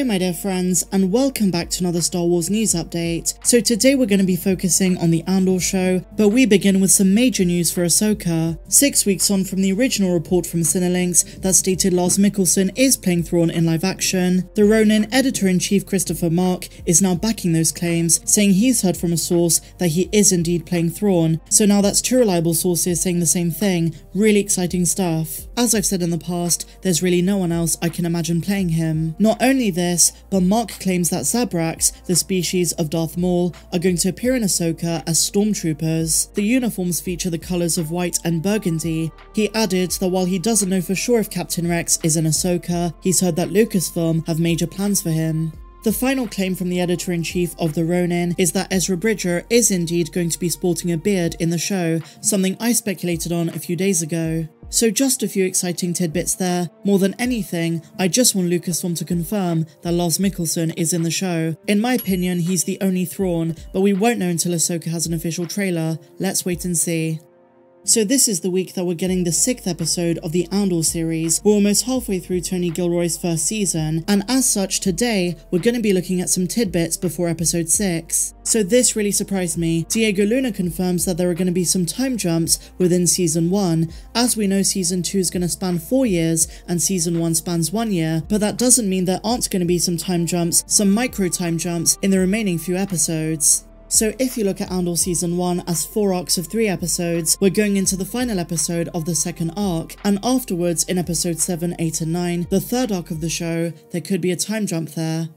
Hello my dear friends and welcome back to another Star Wars news update. So today we're going to be focusing on the Andor show, but we begin with some major news for Ahsoka. Six weeks on from the original report from Cinelinx that stated Lars Mikkelsen is playing Thrawn in live action, the Ronin editor-in-chief Christopher Marc is now backing those claims, saying he's heard from a source that he is indeed playing Thrawn. So now that's two reliable sources saying the same thing, really exciting stuff. As I've said in the past, there's really no one else I can imagine playing him. Not only this, but Marc claims that Zabraks, the species of Darth Maul, are going to appear in Ahsoka as stormtroopers. The uniforms feature the colours of white and burgundy. He added that while he doesn't know for sure if Captain Rex is in Ahsoka, he's heard that Lucasfilm have major plans for him. The final claim from the editor-in-chief of The Ronin is that Ezra Bridger is indeed going to be sporting a beard in the show, something I speculated on a few days ago. So just a few exciting tidbits there. More than anything, I just want Lucasfilm to confirm that Lars Mikkelsen is in the show. In my opinion, he's the only Thrawn, but we won't know until Ahsoka has an official trailer. Let's wait and see. So this is the week that we're getting the sixth episode of the Andor series. We're almost halfway through Tony Gilroy's first season, and as such today, we're going to be looking at some tidbits before episode 6. So this really surprised me. Diego Luna confirms that there are going to be some time jumps within season 1. As we know season 2 is going to span 4 years and season 1 spans 1 year, but that doesn't mean there aren't going to be some time jumps, some micro time jumps in the remaining few episodes. So if you look at Andor Season 1 as 4 arcs of 3 episodes, we're going into the final episode of the second arc, and afterwards in episode 7, 8 and 9, the third arc of the show, there could be a time jump there.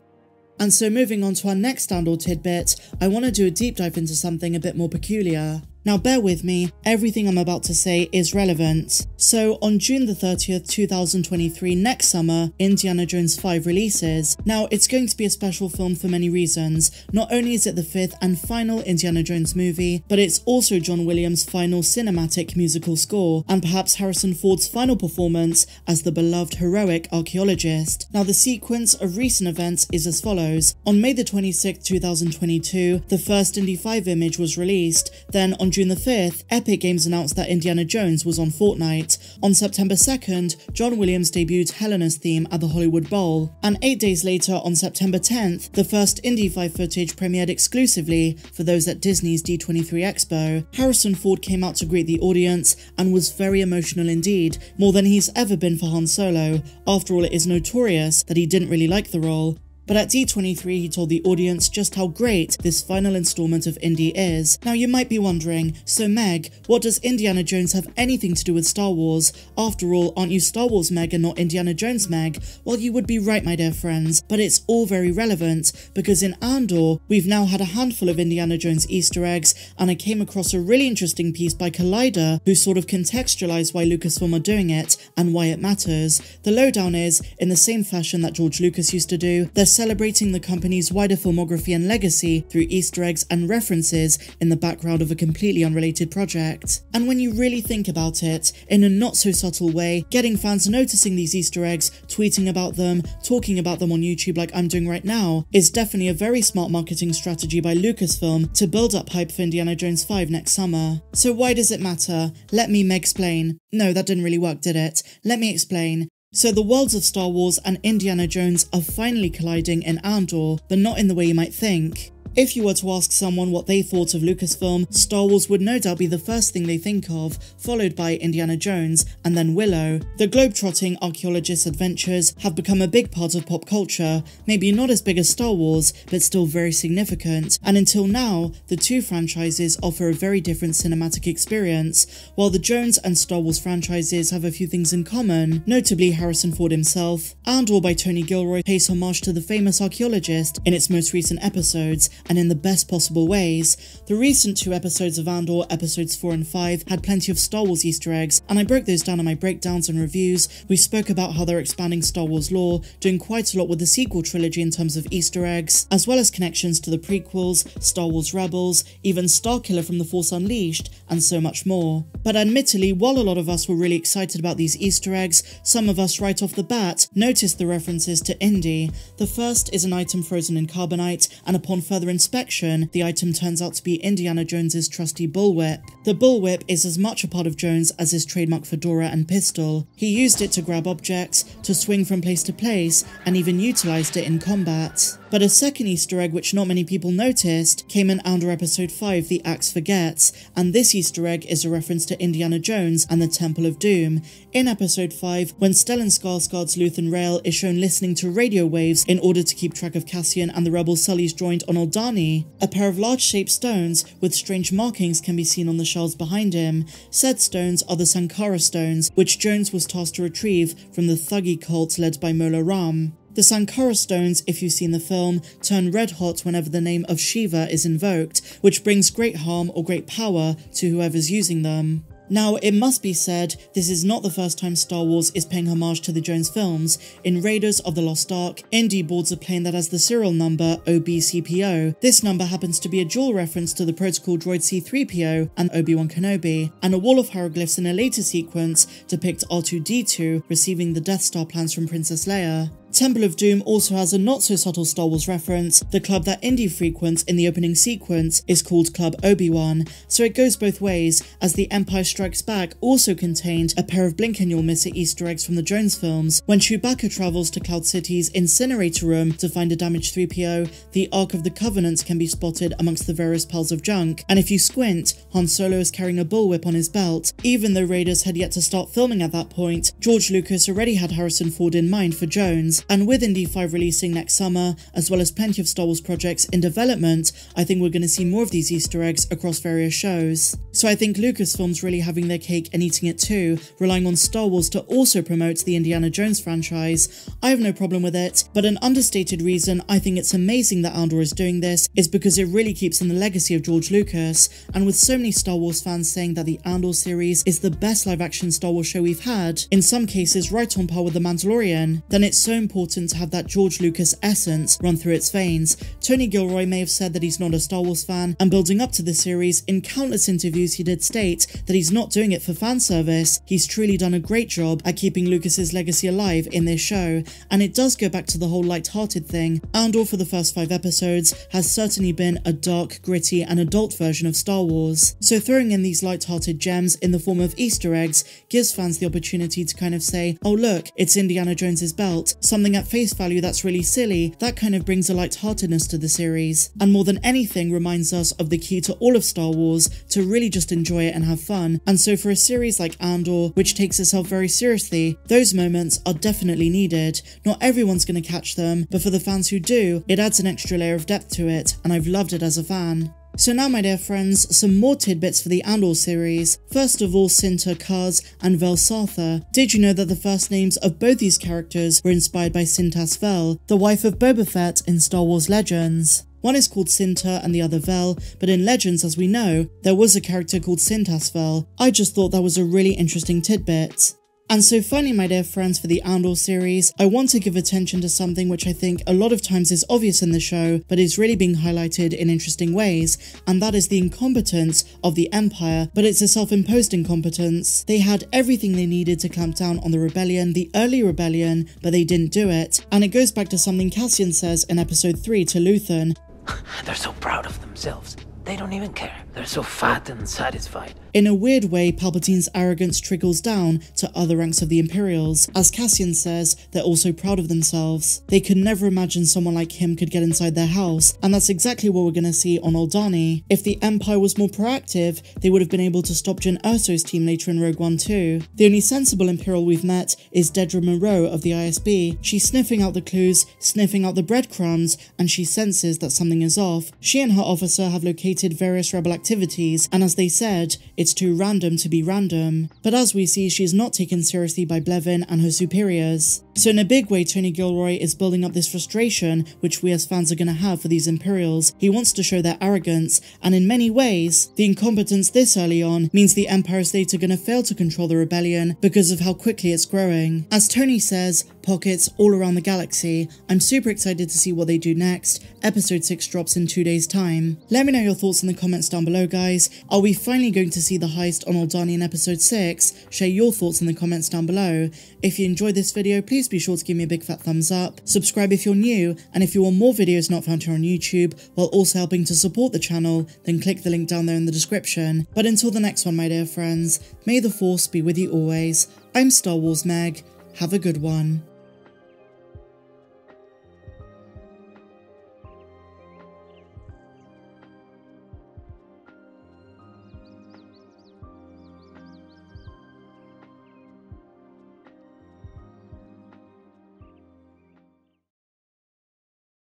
And so moving on to our next Andor tidbit, I want to do a deep dive into something a bit more peculiar. Now bear with me, everything I'm about to say is relevant. So on June the 30th, 2023, next summer, Indiana Jones 5 releases. Now it's going to be a special film for many reasons. Not only is it the fifth and final Indiana Jones movie, but it's also John Williams' final cinematic musical score, and perhaps Harrison Ford's final performance as the beloved heroic archaeologist. Now the sequence of recent events is as follows. On May the 26th, 2022, the first Indy 5 image was released, then on June the 5th, Epic Games announced that Indiana Jones was on Fortnite. On September 2nd, John Williams debuted Helena's theme at the Hollywood Bowl. And eight days later, on September 10th, the first Indy 5 footage premiered exclusively for those at Disney's D23 Expo. Harrison Ford came out to greet the audience and was very emotional indeed, more than he's ever been for Han Solo. After all, it is notorious that he didn't really like the role. But at D23, he told the audience just how great this final installment of Indy is. Now you might be wondering, so Meg, what does Indiana Jones have anything to do with Star Wars? After all, aren't you Star Wars Meg and not Indiana Jones Meg? Well, you would be right, my dear friends, but it's all very relevant, because in Andor, we've now had a handful of Indiana Jones Easter eggs, and I came across a really interesting piece by Collider, who sort of contextualized why Lucasfilm are doing it, and why it matters. The lowdown is, in the same fashion that George Lucas used to do, they're celebrating the company's wider filmography and legacy through Easter eggs and references in the background of a completely unrelated project. And when you really think about it, in a not so subtle way, getting fans noticing these Easter eggs, tweeting about them, talking about them on YouTube like I'm doing right now, is definitely a very smart marketing strategy by Lucasfilm to build up hype for Indiana Jones 5 next summer. So why does it matter? Let me explain. No, that didn't really work, did it? Let me explain. So the worlds of Star Wars and Indiana Jones are finally colliding in Andor, but not in the way you might think. If you were to ask someone what they thought of Lucasfilm, Star Wars would no doubt be the first thing they think of, followed by Indiana Jones and then Willow. The globe-trotting archaeologist's adventures have become a big part of pop culture, maybe not as big as Star Wars, but still very significant, and until now, the two franchises offer a very different cinematic experience. While the Jones and Star Wars franchises have a few things in common, notably Harrison Ford himself, Andor by Tony Gilroy pays homage to the famous archaeologist in its most recent episodes, and in the best possible ways. The recent two episodes of Andor, episodes 4 and 5, had plenty of Star Wars Easter eggs, and I broke those down in my breakdowns and reviews. We spoke about how they're expanding Star Wars lore, doing quite a lot with the sequel trilogy in terms of Easter eggs, as well as connections to the prequels, Star Wars Rebels, even Starkiller from The Force Unleashed, and so much more. But admittedly, while a lot of us were really excited about these Easter eggs, some of us right off the bat noticed the references to Indy. The first is an item frozen in carbonite, and upon further inspection, the item turns out to be Indiana Jones's trusty bullwhip. The bullwhip is as much a part of Jones as his trademark fedora and pistol. He used it to grab objects, to swing from place to place, and even utilized it in combat. But a second Easter egg which not many people noticed came in Andor Episode 5 The Axe Forgets, and this Easter egg is a reference to Indiana Jones and the Temple of Doom. In Episode 5, when Stellan Skarsgård's Luthen Rael is shown listening to radio waves in order to keep track of Cassian and the rebel Sully's joint on A pair of large-shaped stones with strange markings can be seen on the shelves behind him. Said stones are the Sankara stones, which Jones was tasked to retrieve from the Thuggee cult led by Mola Ram. The Sankara stones, if you've seen the film, turn red hot whenever the name of Shiva is invoked, which brings great harm or great power to whoever's using them. Now, it must be said, this is not the first time Star Wars is paying homage to the Jones films. In Raiders of the Lost Ark, Indy boards a plane that has the serial number OBCPO. This number happens to be a dual reference to the protocol droid C3PO and Obi-Wan Kenobi, and a wall of hieroglyphs in a later sequence depict R2-D2 receiving the Death Star plans from Princess Leia. Temple of Doom also has a not so subtle Star Wars reference. The club that Indy frequents in the opening sequence is called Club Obi-Wan, so it goes both ways, as The Empire Strikes Back also contained a pair of blink and you'll miss it Easter eggs from the Jones films. When Chewbacca travels to Cloud City's incinerator room to find a damaged 3PO, the Ark of the Covenant can be spotted amongst the various piles of junk, and if you squint, Han Solo is carrying a bullwhip on his belt. Even though Raiders had yet to start filming at that point, George Lucas already had Harrison Ford in mind for Jones, and with Indy 5 releasing next summer, as well as plenty of Star Wars projects in development, I think we're going to see more of these Easter eggs across various shows. So I think Lucasfilm's really having their cake and eating it too, relying on Star Wars to also promote the Indiana Jones franchise. I have no problem with it, but an understated reason I think it's amazing that Andor is doing this is because it really keeps in the legacy of George Lucas, and with so many Star Wars fans saying that the Andor series is the best live action Star Wars show we've had, in some cases right on par with The Mandalorian, then it's so important to have that George Lucas essence run through its veins. Tony Gilroy may have said that he's not a Star Wars fan, and building up to the series, in countless interviews he did state that he's not doing it for fan service. He's truly done a great job at keeping Lucas's legacy alive in this show, and it does go back to the whole light-hearted thing. Andor for the first five episodes has certainly been a dark, gritty, and adult version of Star Wars. So throwing in these light-hearted gems in the form of Easter eggs gives fans the opportunity to kind of say, oh look, it's Indiana Jones's belt, something at face value that's really silly, that kind of brings a lightheartedness to the series, and more than anything reminds us of the key to all of Star Wars to really just enjoy it and have fun. And so for a series like Andor, which takes itself very seriously, those moments are definitely needed. Not everyone's going to catch them, but for the fans who do, it adds an extra layer of depth to it, and I've loved it as a fan. So now my dear friends, some more tidbits for the Andor series. First of all, Cinta Kaz and Vel Sartha. Did you know that the first names of both these characters were inspired by Sintas Vel, the wife of Boba Fett in Star Wars Legends? One is called Cinta and the other Vel, but in Legends, as we know, there was a character called Sintas Vel. I just thought that was a really interesting tidbit. And so finally, my dear friends, for the Andor series, I want to give attention to something which I think a lot of times is obvious in the show, but is really being highlighted in interesting ways, and that is the incompetence of the Empire, but it's a self-imposed incompetence. They had everything they needed to clamp down on the rebellion, the early rebellion, but they didn't do it. And it goes back to something Cassian says in episode 3 to Luthen. They're so proud of themselves. They don't even care. They're so fat and satisfied. In a weird way, Palpatine's arrogance trickles down to other ranks of the Imperials. As Cassian says, they're also proud of themselves. They could never imagine someone like him could get inside their house, and that's exactly what we're gonna see on Aldhani. If the Empire was more proactive, they would have been able to stop Jyn Erso's team later in Rogue One too. The only sensible Imperial we've met is Dedra Meero of the ISB. She's sniffing out the clues, sniffing out the breadcrumbs, and she senses that something is off. She and her officer have located various rebel activities, and as they said, it's too random to be random. But as we see, she's not taken seriously by Blevin and her superiors. So in a big way, Tony Gilroy is building up this frustration which we as fans are going to have for these Imperials. He wants to show their arrogance, and in many ways, the incompetence this early on means the Empire State are going to fail to control the rebellion because of how quickly it's growing. As Tony says, pockets all around the galaxy. I'm super excited to see what they do next. Episode 6 drops in two days time. Let me know your thoughts in the comments down below guys. Are we finally going to see the heist on Aldhani in episode 6? Share your thoughts in the comments down below. If you enjoyed this video, please be sure to give me a big fat thumbs up. Subscribe if you're new, and if you want more videos not found here on YouTube, while also helping to support the channel, then click the link down there in the description. But until the next one my dear friends, may the force be with you always. I'm Star Wars Meg. Have a good one.